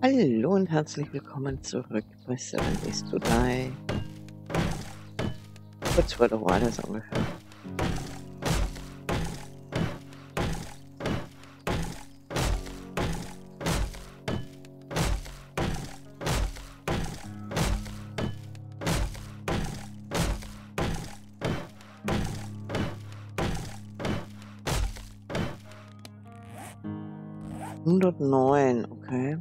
Hallo und herzlich willkommen zurück bei Seven Days to Die. Kurz vor der Wahl ist ungefähr. Hundertneun, okay.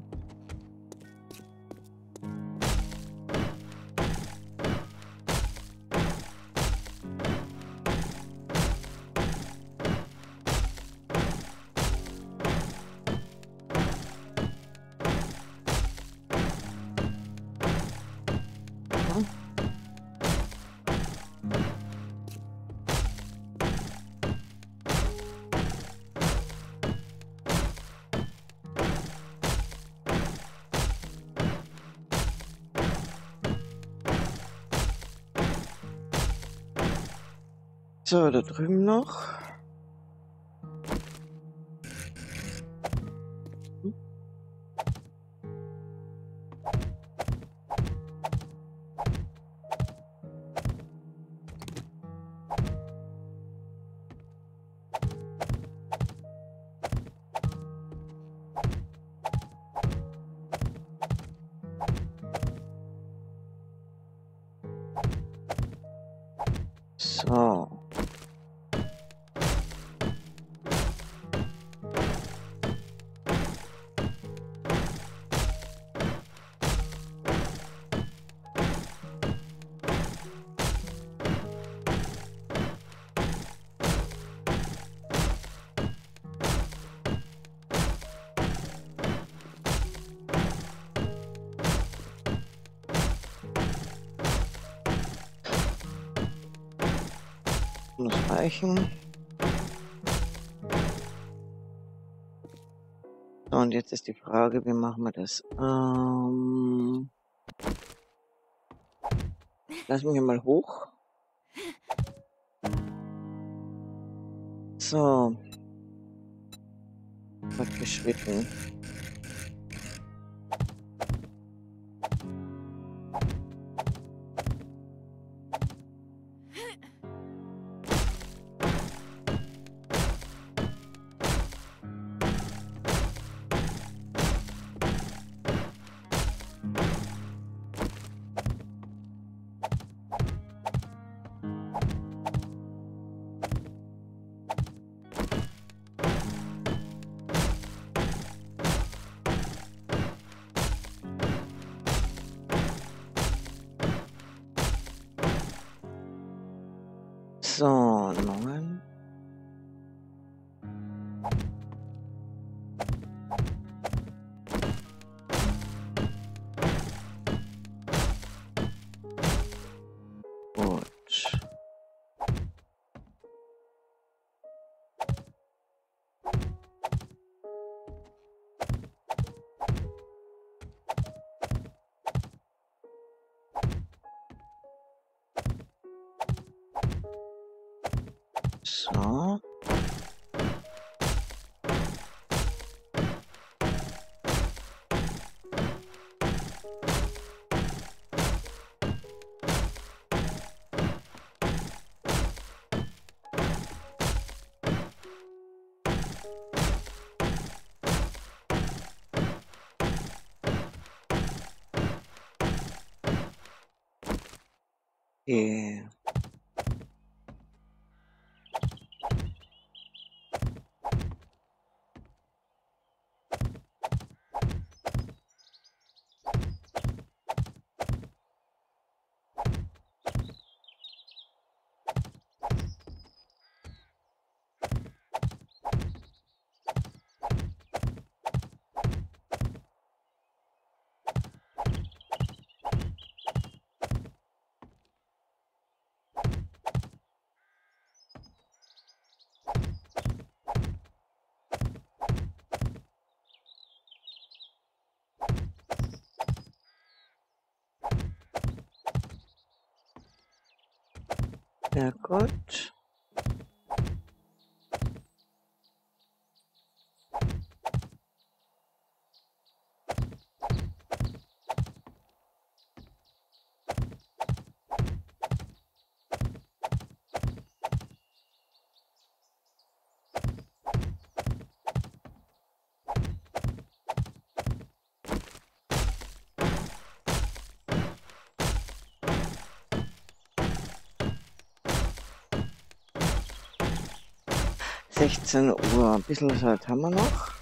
So, da drüben noch. Muss reichen. So, und jetzt ist die Frage, wie machen wir das? Ähm, lass mich mal hoch. So. Fortgeschritten. So, So, 9. 없어. 예. Sehr gut. 16 Uhr. Ein bisschen Zeit haben wir noch.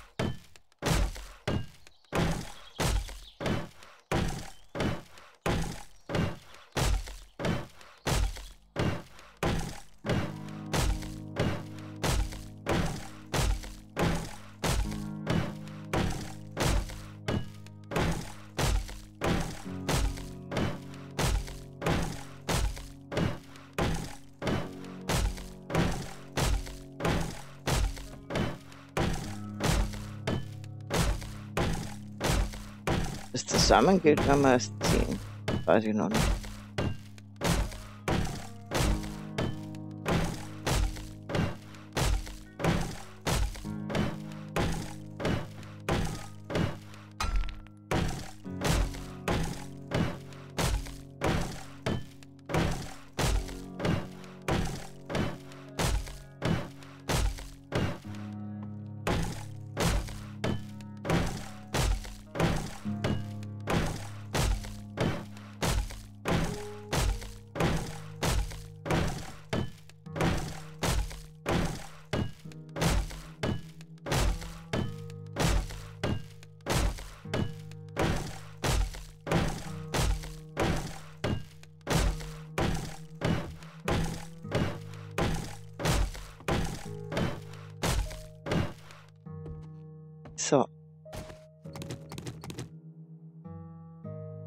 Das zusammengeht, wenn wir es ziehen. Weiß ich noch nicht.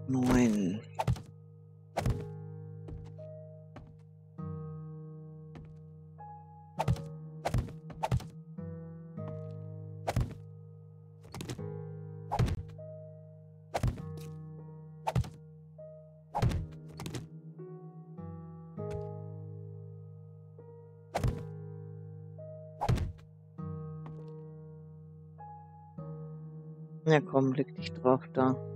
Neun. Ja komm, leg dich drauf da.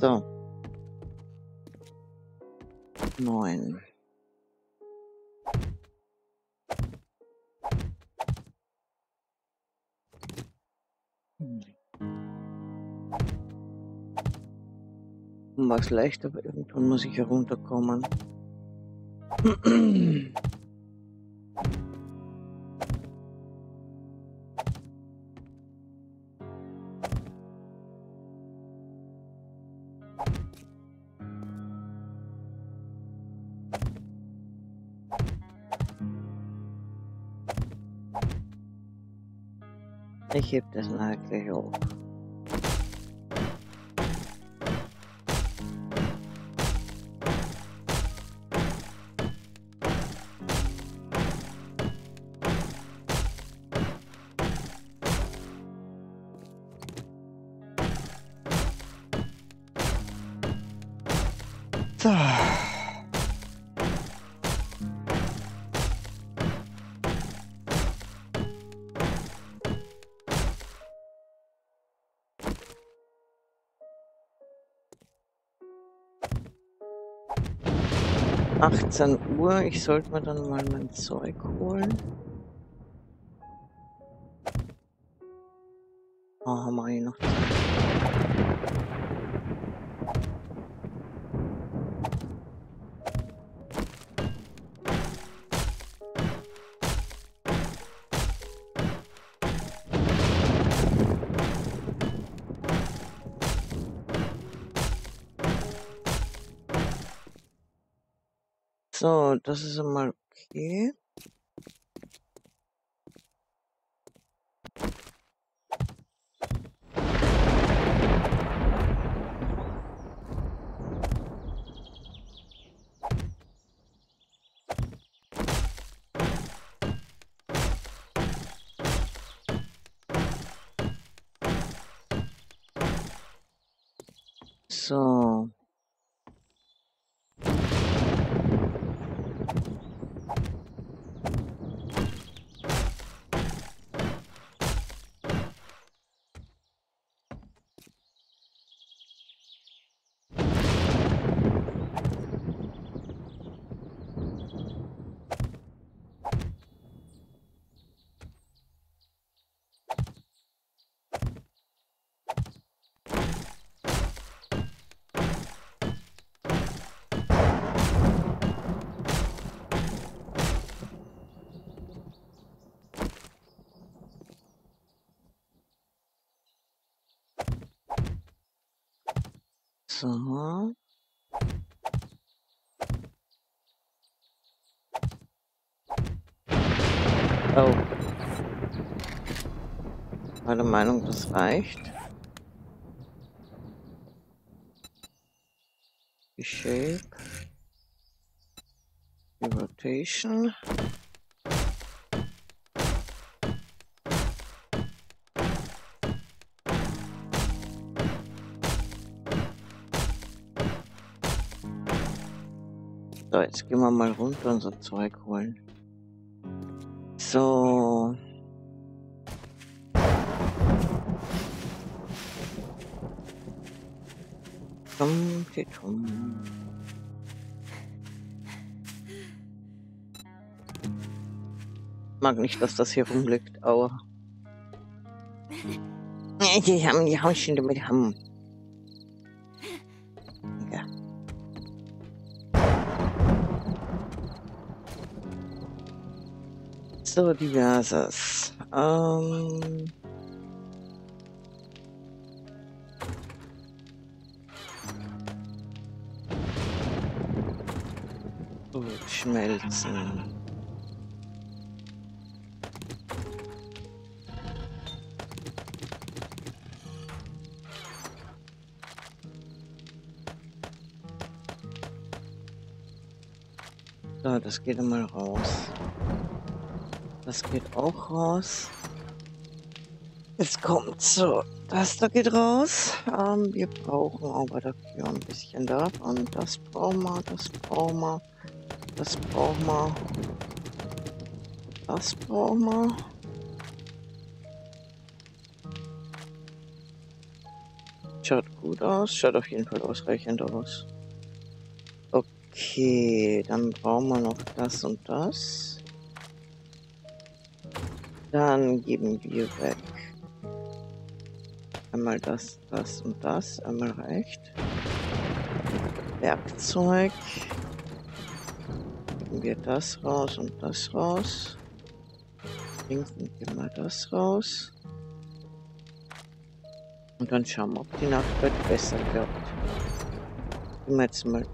So. Neun. Mach's leicht, aber irgendwann muss ich herunterkommen. Ich heb das nachher gleich 18 Uhr. Ich sollte mir dann mal mein Zeug holen. Oh, haben wir hier noch Zeit. So, das ist einmal okay. So. So. Oh. War Meinung, das reicht. Shape. Rotation. Jetzt gehen wir mal runter unser Zeug holen. So. Tum, tum. Mag nicht, dass das hier rumliegt, aber. Die haben die Hauschen damit haben. So, diverses. Ähm. Gut, schmelzen. So, das geht einmal raus. Das geht auch raus. Jetzt kommt so, das da geht raus. Ähm, wir brauchen aber dafür ein bisschen davon. Das brauchen wir, das brauchen wir, das brauchen wir, das brauchen wir. Schaut gut aus, schaut auf jeden Fall ausreichend aus. Okay, dann brauchen wir noch das und das. Dann geben wir weg. Einmal das, das und das. Einmal reicht. Werkzeug. Geben wir das raus und das raus. Linken geben wir das raus. Und dann schauen wir, ob die Nachtwelt besser wird. Gehen wir jetzt mal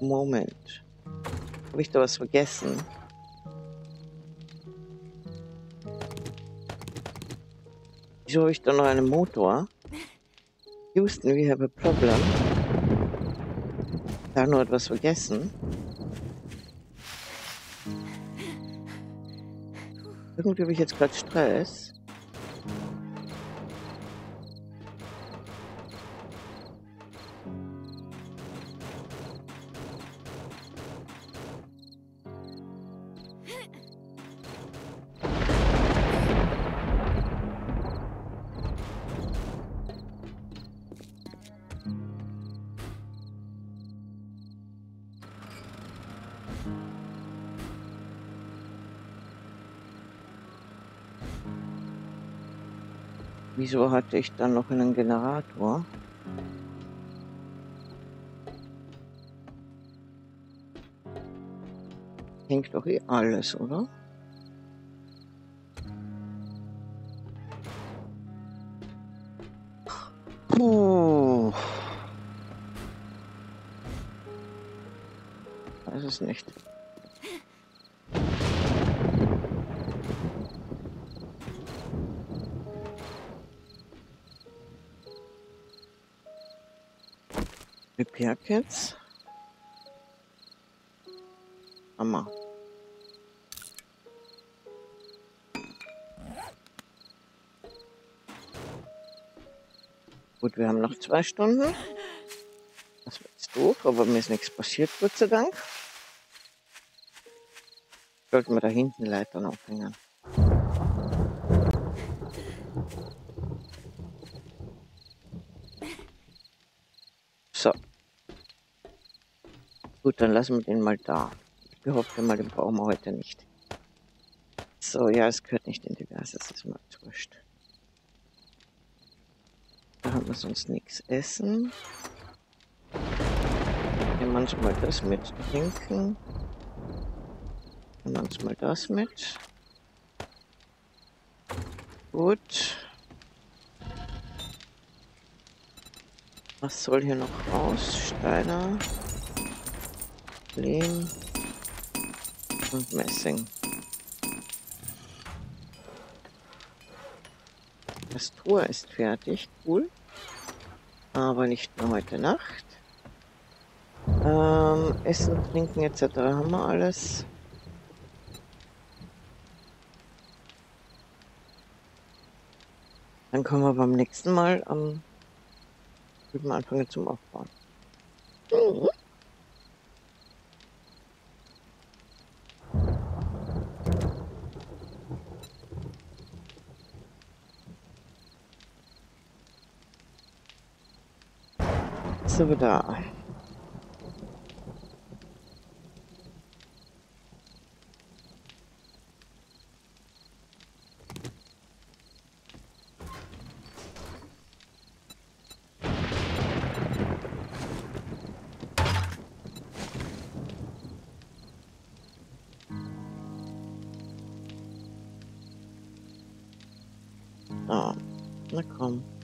Moment. Habe ich da was vergessen? Wieso habe ich da noch einen Motor? Houston, we have a problem. Da nur etwas vergessen. Irgendwie habe ich jetzt gerade Stress. Wieso hatte ich dann noch einen Generator? Hängt doch eh alles, oder? Puh. Weiß es nicht. Kits. Hammer. Gut, wir haben noch zwei Stunden. Das wird jetzt doof, aber mir ist nichts passiert, Gott sei Dank. Sollten wir da hinten Leitern aufhängen. So. Gut, dann lassen wir den mal da. Ich behaupte mal, den brauchen wir heute nicht. So, ja, es gehört nicht in diverses, ist mal wurscht. Da haben wir sonst nichts essen. Nehmen manchmal das mit trinken. Nehmen manchmal das mit. Gut. Was soll hier noch raus? Steiner, Lehm und Messing. Das Tor ist fertig, cool. Aber nicht mehr heute Nacht. Ähm, Essen, Trinken etc. haben wir alles. Dann können wir beim nächsten Mal am ähm, anfangen zum Aufbauen. Mhm. So, da. Ah, na komm.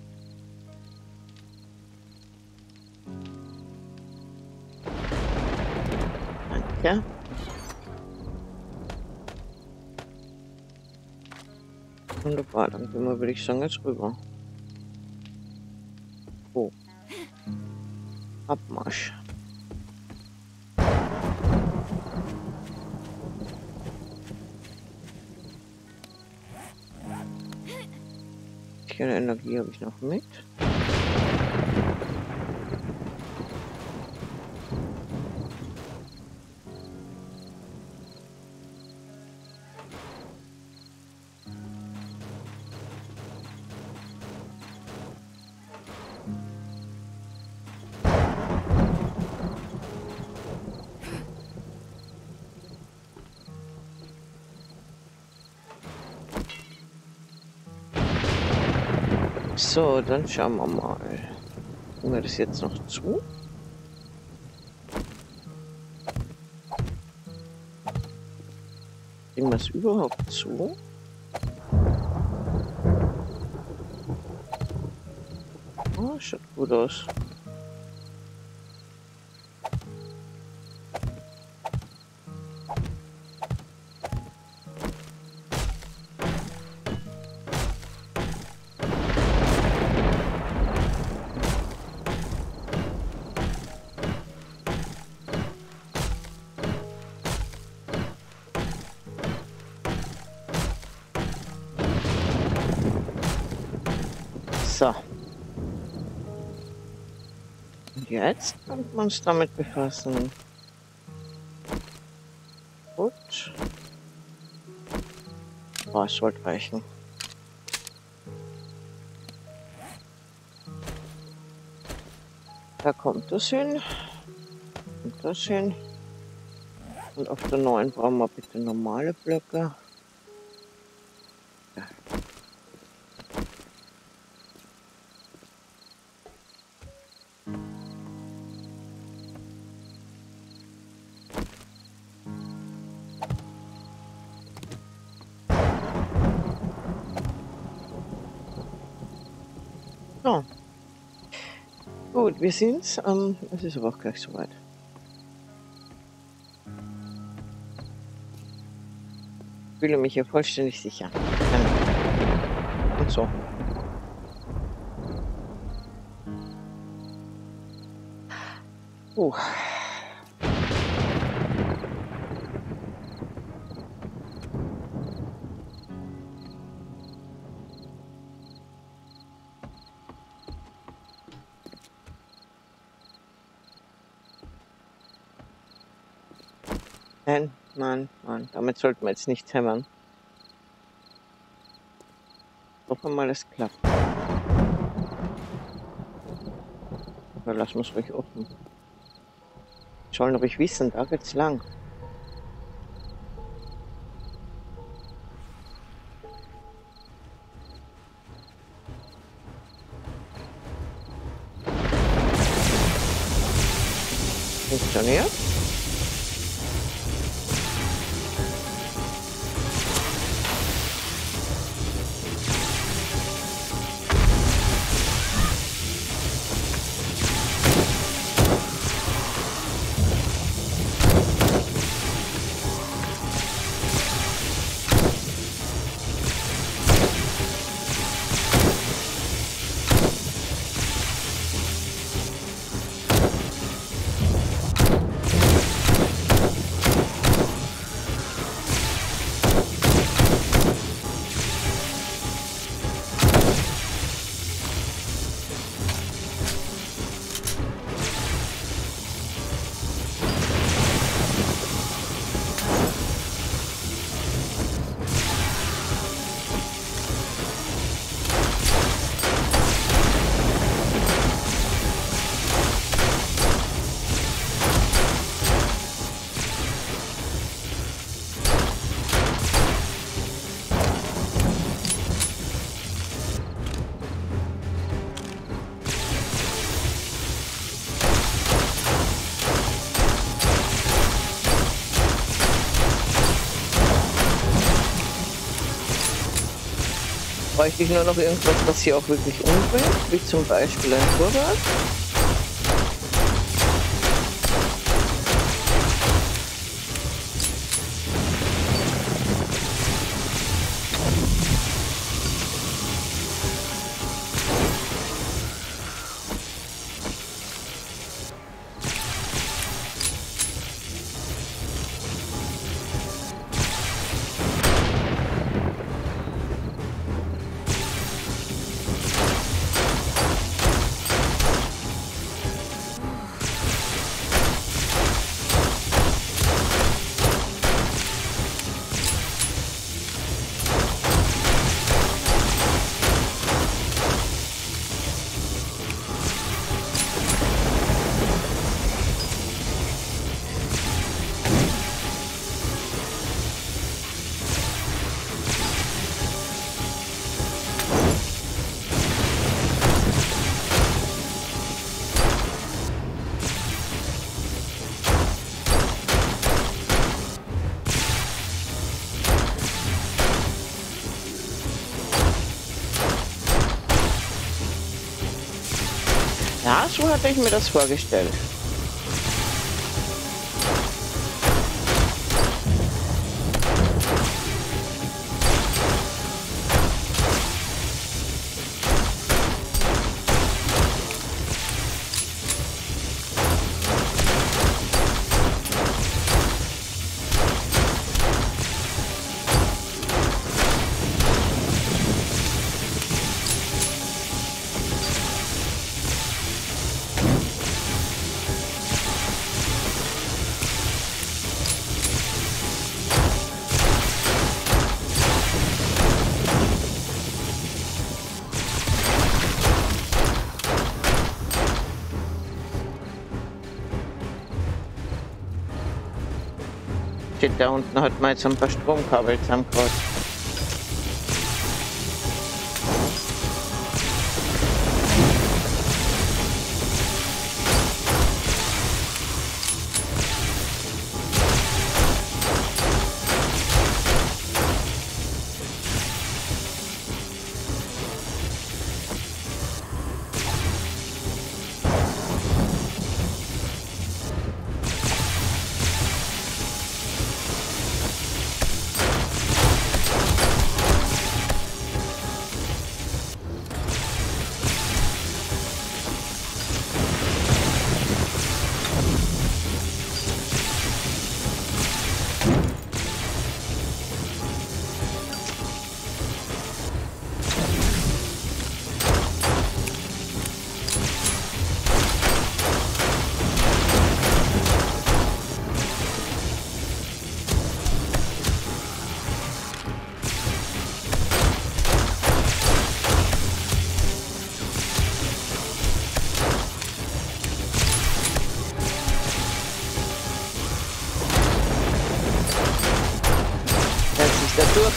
Danke. Wunderbar, dann gehen wir, würde ich sagen, jetzt rüber. Oh. Abmarsch. bisschen Energie habe ich noch mit. So, dann schauen wir mal. Kriegen wir das jetzt noch zu? Kriegen wir es überhaupt zu? Oh, schaut gut aus. Uns damit befassen. Gut. Oh, es sollte reichen. Da kommt das hin. Und das hin. Und auf der neuen brauchen wir bitte normale Blöcke. Wir sind's. Ähm, es ist aber auch gleich soweit. Ich fühle mich hier vollständig sicher. Und so. Uh. Nein, nein. Damit sollten wir jetzt nicht hämmern. Hoffen wir mal, es klappt. Oder lassen wir es ruhig offen. Sollen ruhig wissen, da geht's lang. Bräuchte ich nur noch irgendwas, was hier auch wirklich umbringt, wie zum Beispiel ein Turban. Hatte ich mir das vorgestellt. Da unten hat mal jetzt ein paar Stromkabel zusammengebracht.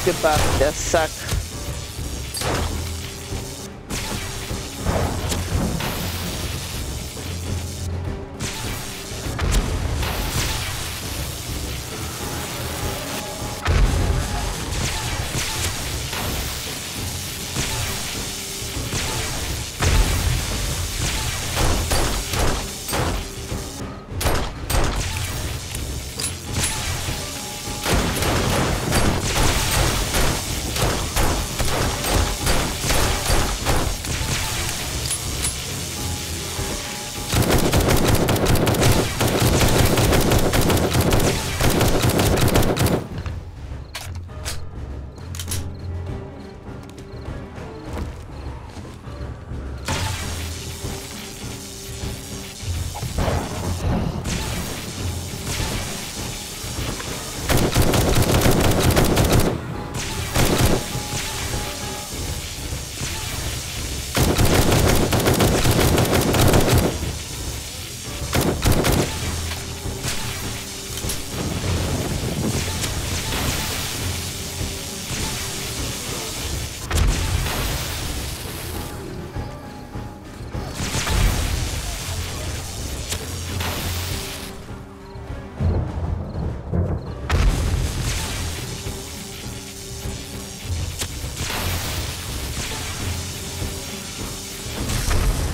Der ist da durchgepackt,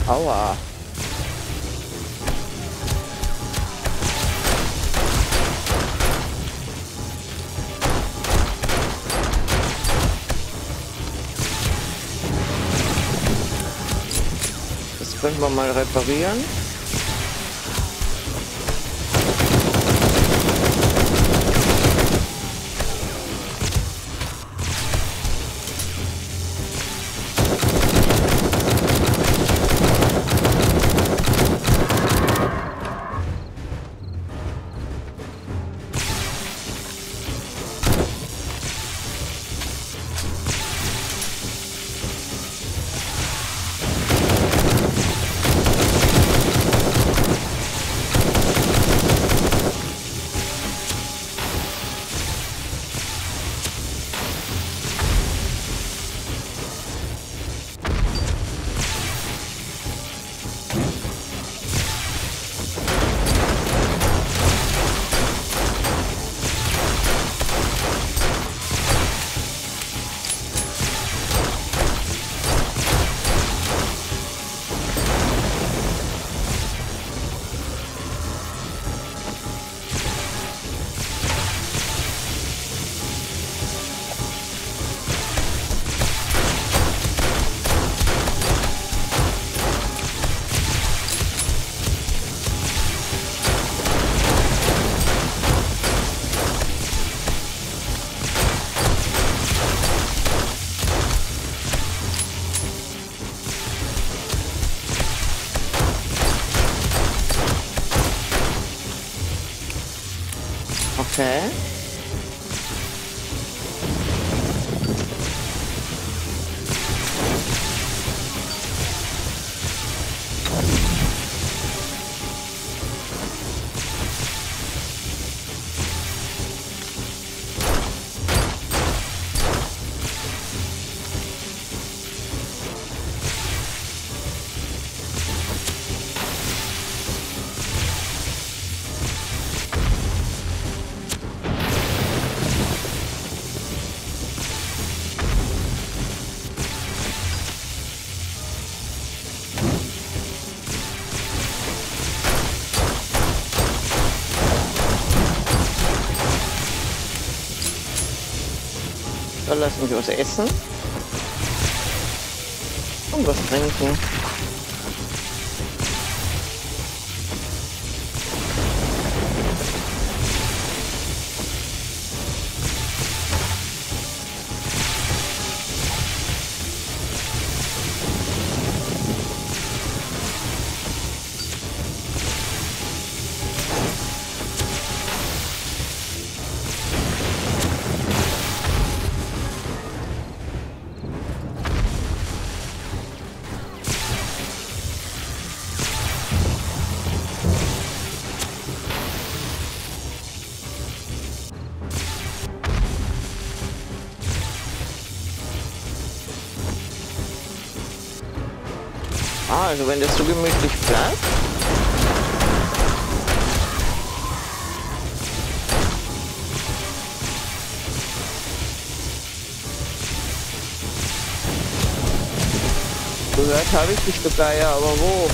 Aua. Das können wir mal reparieren. Lassen wir was essen. Und was trinken. Ah, also wenn das so gemütlich bleibt. Gehört habe ich dich, du Geier, aber wo?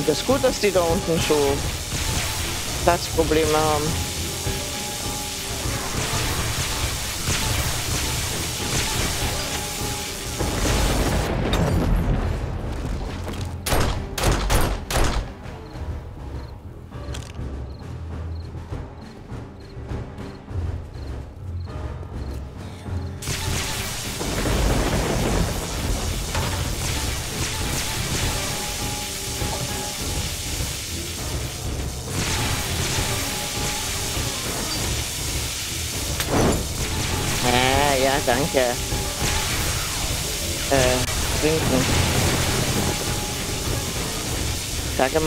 Finde das gut, dass die da unten so Platzprobleme haben. Ja, ja, danke. Äh, trinken. Sage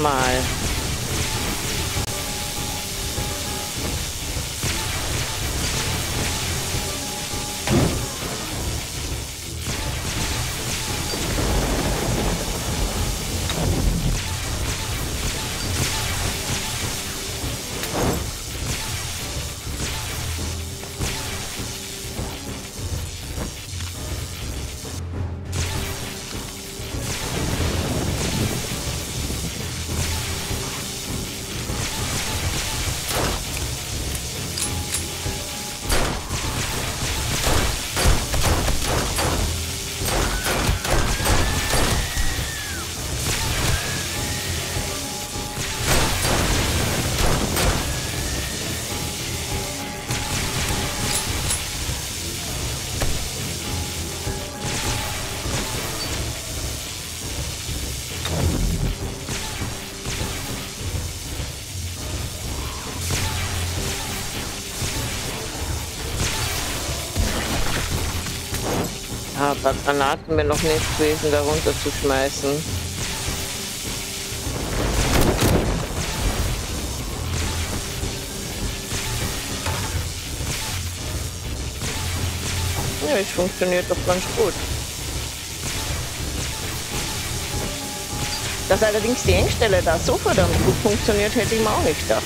Granaten mir noch nicht gewesen, da runter zu schmeißen. Ja, es funktioniert doch ganz gut. Dass allerdings die Engstelle da so verdammt gut funktioniert, hätte ich mir auch nicht gedacht.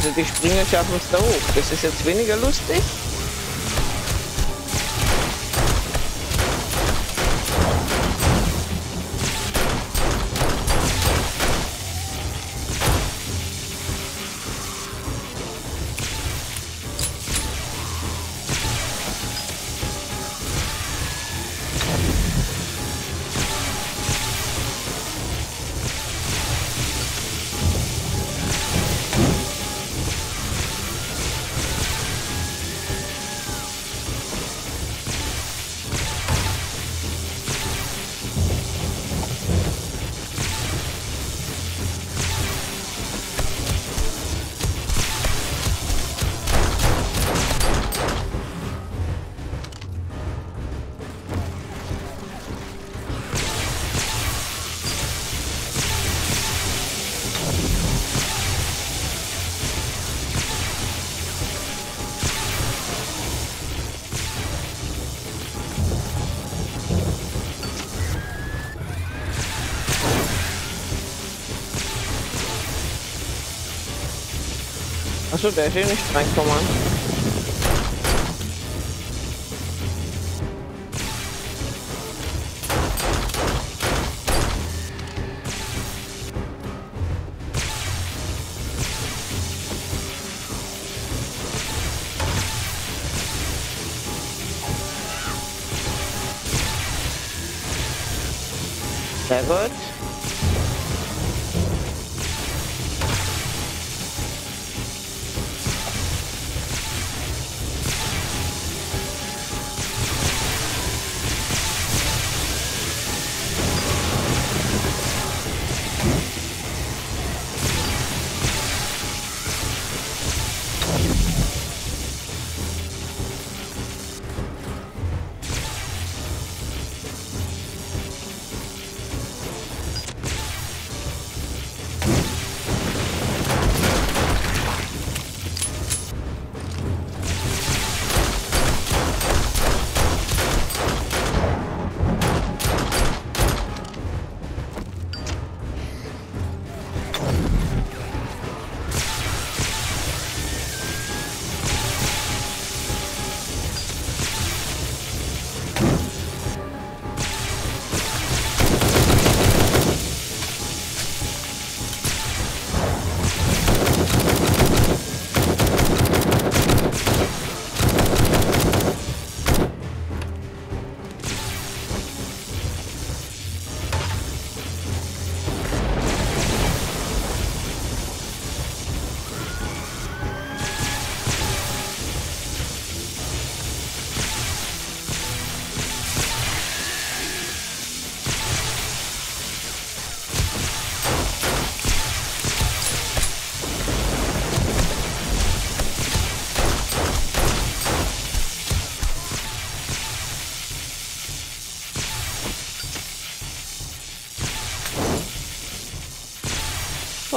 Also die Springer schaffen es da hoch. Das ist jetzt weniger lustig. Achso, der ist hier nicht reinkommen.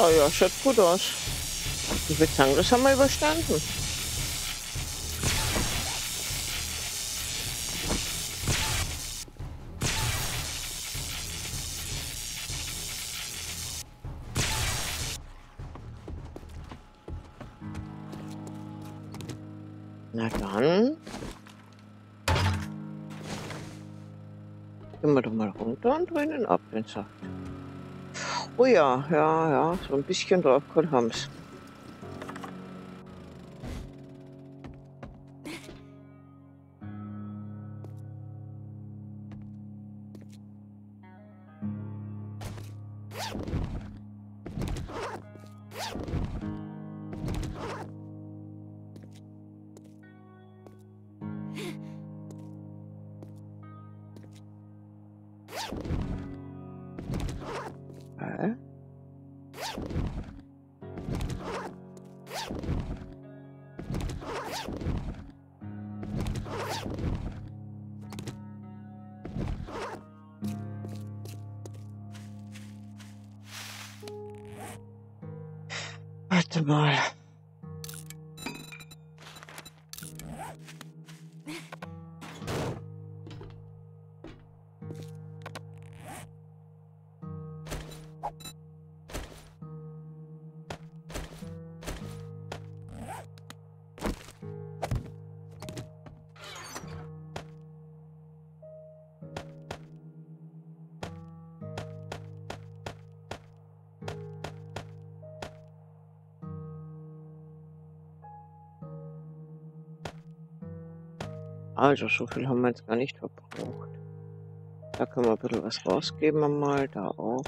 So, ja, schaut gut aus. Ich würde sagen, das haben wir überstanden. Na dann. Gehen wir doch mal runter und drinnen ab den. Oh ja, ja, ja, so ein bisschen drauf kann haben's. Also, so viel haben wir jetzt gar nicht verbraucht. Da können wir ein bisschen was rausgeben einmal, da auch.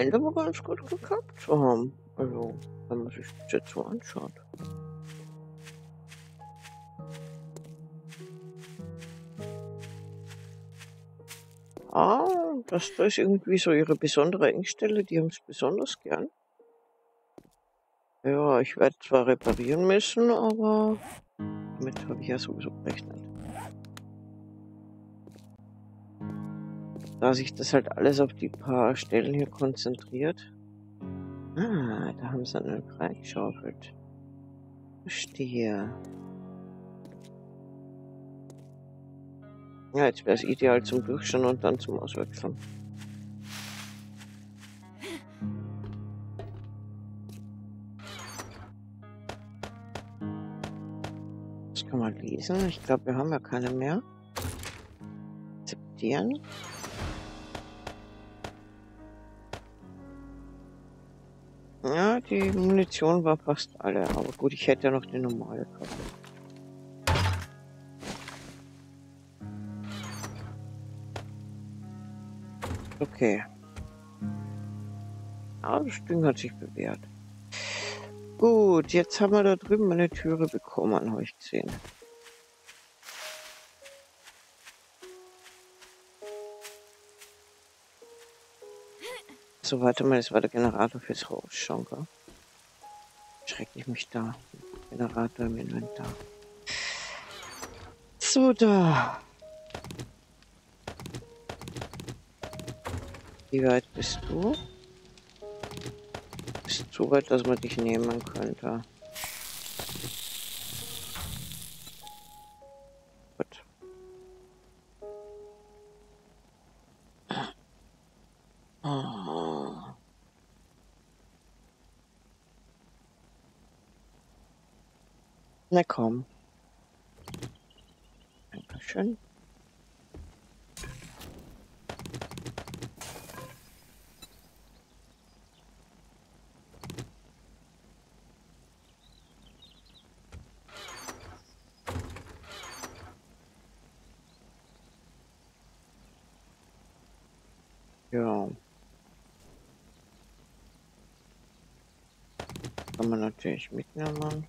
Scheint aber ganz gut geklappt zu haben. Also, wenn man sich das jetzt so anschaut. Ah, das da ist irgendwie so ihre besondere Engstelle. Die haben es besonders gern. Ja, ich werde zwar reparieren müssen, aber damit habe ich ja sowieso gerechnet. Da sich das halt alles auf die paar Stellen hier konzentriert. Ah, da haben sie einen freigeschaufelt. Verstehe. Ja, jetzt wäre es ideal zum Durchschauen und dann zum Auswechseln. Das kann man lesen. Ich glaube, wir haben ja keine mehr. Akzeptieren. Ja, die Munition war fast alle, aber gut, ich hätte ja noch die normale gehabt. Okay. Aber das Ding hat sich bewährt. Gut, jetzt haben wir da drüben eine Türe bekommen, habe ich gesehen. So, warte mal, das war der Generator fürs Rausschauen, gell? Schrecke ich mich da. Generator im Inventar. So, da. Wie weit bist du? Bist so weit, dass man dich nehmen könnte. Na komm. Dankeschön. Ja. Kann man natürlich mitnehmen.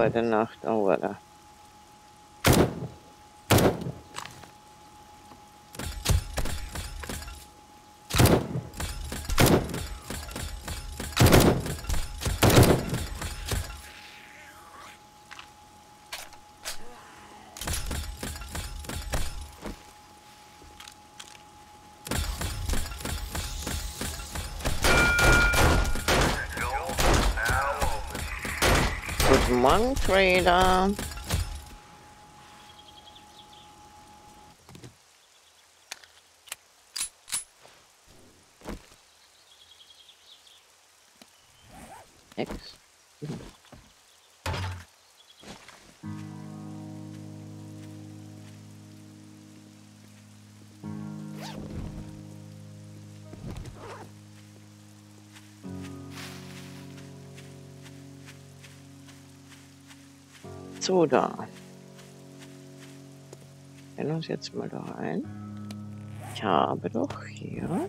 Gute Nacht, oder? Guten one trader. So, da. Stellen uns jetzt mal da rein. Ich habe doch hier.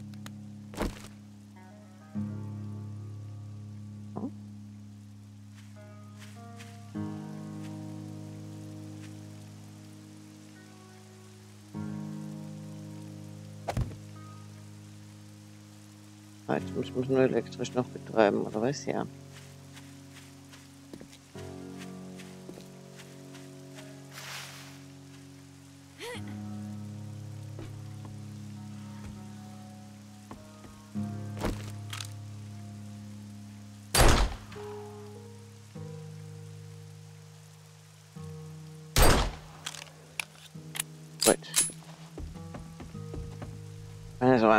Jetzt muss man nur elektrisch noch betreiben, oder was? Ja.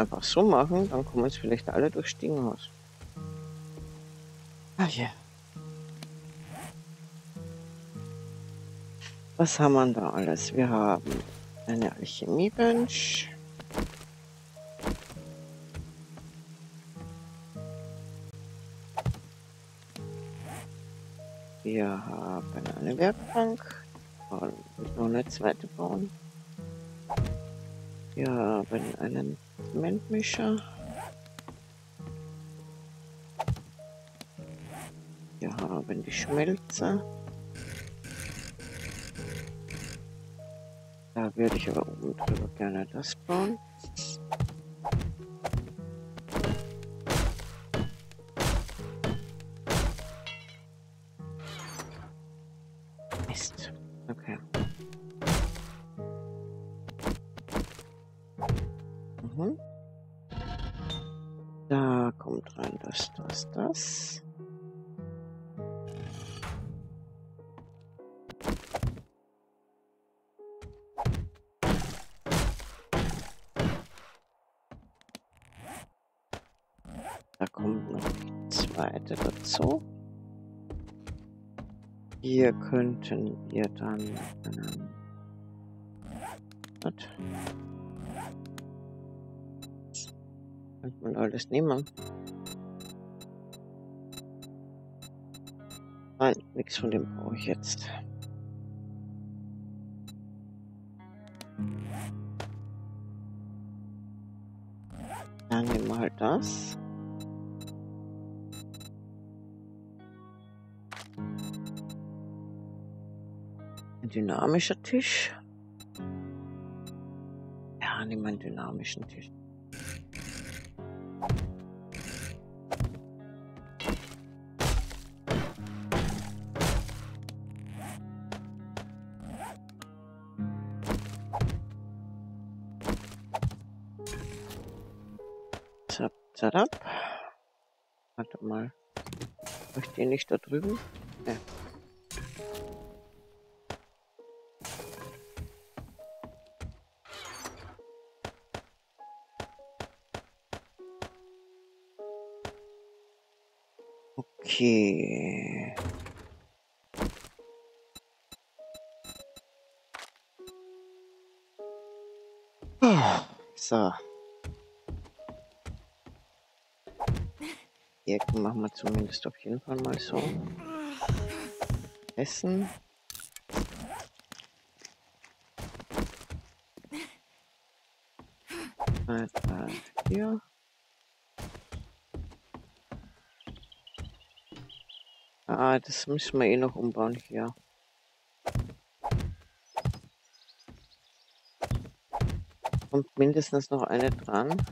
Einfach so machen, dann kommen jetzt vielleicht alle durchs Stiegenhaus. Ah ja. Was haben wir da alles? Wir haben eine Alchemie-Bench. Wir haben eine Werkbank. Und noch eine zweite bauen. Wir haben einen Zementmischer. Wir haben die Schmelze. Da würde ich aber oben drüber gerne das bauen. Mist. Okay. Mhm. Da kommt rein das, das, das. Da kommt noch die zweite dazu. Hier könnten wir dann einen Könnte man alles nehmen. Nein, nichts von dem brauche ich jetzt. Dann nehmen wir halt das. Ein dynamischer Tisch. Ja, nehmen wir einen dynamischen Tisch. Warte mal. Ich den nicht da drüben? Ja. Okay. So. Die Ecken machen wir zumindest auf jeden Fall mal so. Essen. Drei, vier. Ah, das müssen wir eh noch umbauen hier. Kommt mindestens noch eine dran.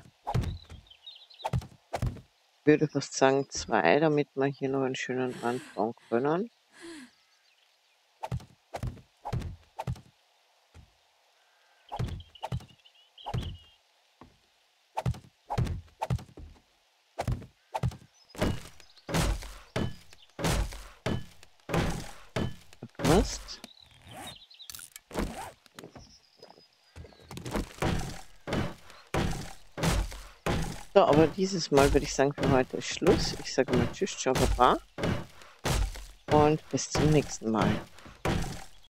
Ich würde fast sagen zwei, damit wir hier noch einen schönen Rand bauen können. Passt. So, aber dieses Mal würde ich sagen, für heute ist Schluss. Ich sage mal Tschüss, ciao, baba. Und bis zum nächsten Mal.